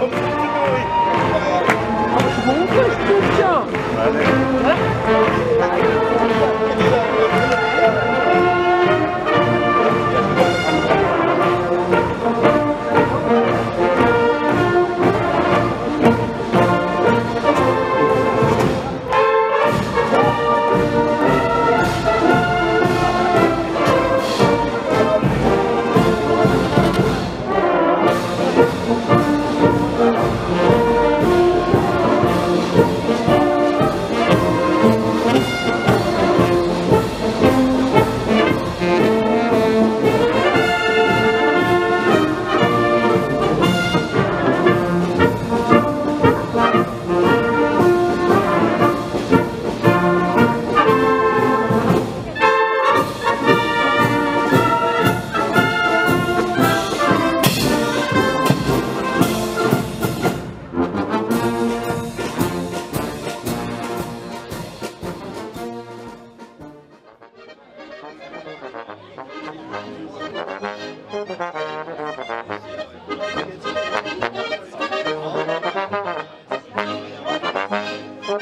Mon Dieu, je tiens Allez.